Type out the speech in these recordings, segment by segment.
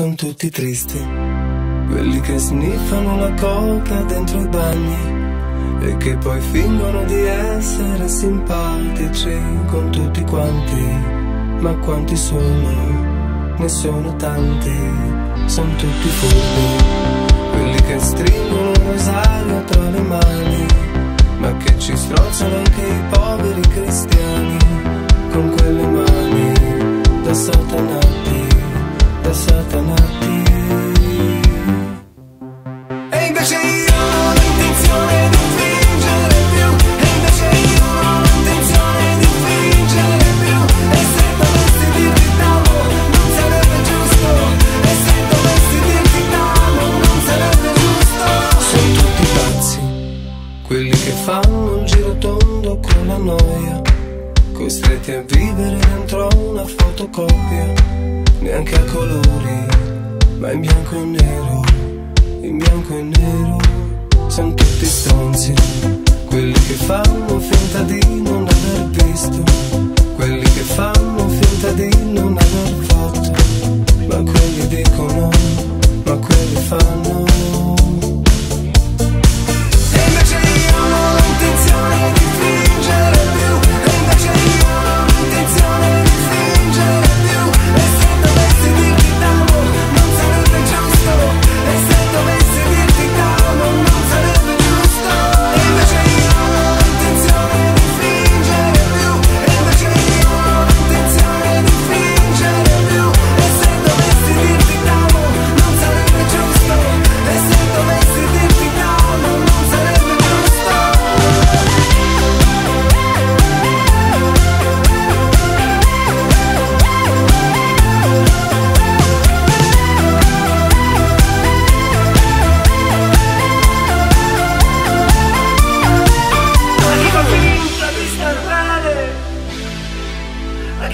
sono tutti tristi. Quelli che sniffano la coca dentro i bagni e che poi fingono di essere simpatici con tutti quanti. Ma quanti sono? Ne sono tanti, sono tutti furbi. Quelli che stringono il rosario tra le mani, ma che ci strozzano anche i poveri cristiani con quelle mani da satanati, la noia. Costretti a vivere dentro una fotocopia Neanche a colori Ma in bianco e nero in bianco e nero. Sono tutti stronzi quelli che fanno finta di non aver visto quelli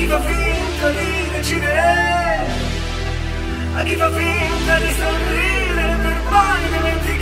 chi fa finta di decidere? A chi fa finta di sorridere per poi dimenticare